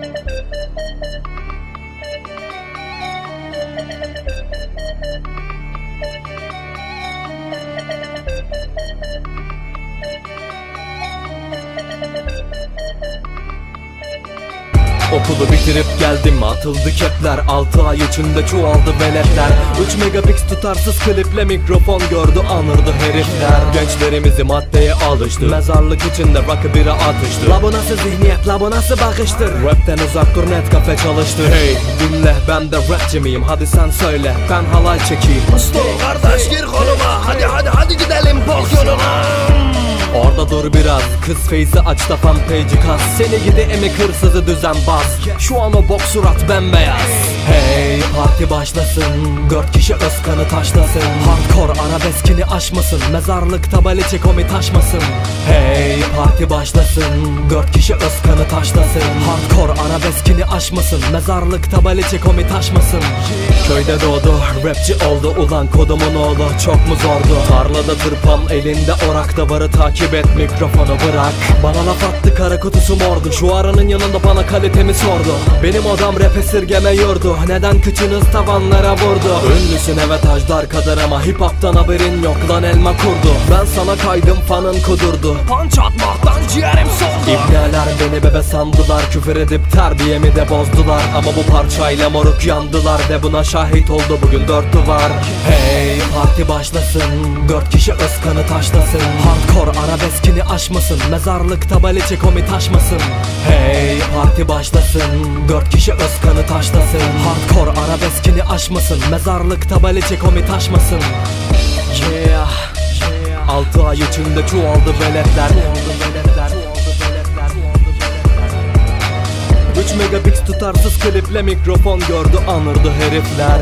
thank you Okulu bitirip geldim atıldı kepler. 6 ay içinde çoğaldı veletler. 3 megapix tutarsız kliple mikrofon gördü anırdı herifler. Gençlerimizi maddeye alıştı. Mezarlık içinde rakı bira atıştı. La bu nasıl zihniyet la bu nasıl bakıştır? Rapten uzak dur net kafe çalıştı. Hey dinle ben de rapçi miyim? Hadi sen söyle ben halay çekeyim. Sto kardeş gir koluma. Hadi hadi hadi gidelim bok yoluna Orada dur biraz Kız Feyzi aç da fanpage'i kas. Seni gidi emek hırsızı düzenbaz Şu an o bok surat bembeyaz. Hey parti başlasın Dört kişi ıskanı taşlasın. Hardcore arabeskini aşmasın Mezarlıkta bali çekomi taşmasın. Hey parti başlasın Dört kişi ıskanı taşlasın. Hardcore arabeskini aşmasın Mezarlıkta bali çekomi taşmasın. Köyde doğdu rapçi oldu ulan kodumun oğlu Çok mu zordu? Tarlada tırpan elinde orak varı takip et mikrofonu bırak. Bana laf attı kara kutusu mordu. Şu aranın yanında bana kalitemi sordu. Benim odam rap esirgeme yurdu. Neden kıçınız tavanlara vurdu. Ünlüsün evet ajdar kadar ama hip hop'tan haberin yok lan elma kurdu. Ben sana kaydım fanın kudurdu. Punch atmaktan ciğerim soldu. İbneler beni bebe sandılar Küfür edip terbiyemi de bozdular. Ama bu parçayla moruk yandılar Ve buna şahit oldu. Bugün dört duvar. Hey parti başlasın. Dört kişi ıskanı taşlasın. Hardcore arabeskini aşmasın. Mezarlıkta bali çekomi taşmasın. Hey parti başlasın. Dört kişi ıskanı taşlasın. Hardcore arabeskini aşmasın. Mezarlıkta bali çekomi taşmasın. Yeah Altı ay içinde çoğaldı veletler. 3 megapix tutarsız kliple mikrofon gördü anırdı herifler